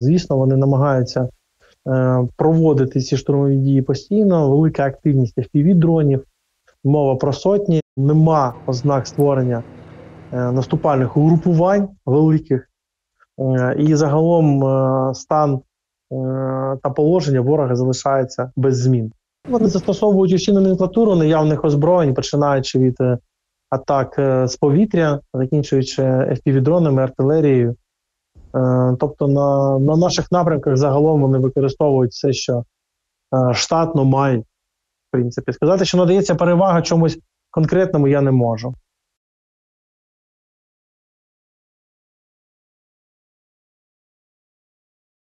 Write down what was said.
Звісно, вони намагаються е, проводити ці штурмові дії постійно, велика активність FPV-дронів, мова про сотні, нема ознак створення е, наступальних угрупувань великих, е, і загалом е, стан е, та положення ворога залишається без змін. Вони застосовують усі номенклатуру наявних озброєнь, починаючи від атак з повітря, закінчуючи FPV-дронами, артилерією. Е, Тобто на, на наших напрямках загалом вони використовують все, що е, штатно мають. В принципі, сказати, що надається перевага чомусь конкретному, я не можу.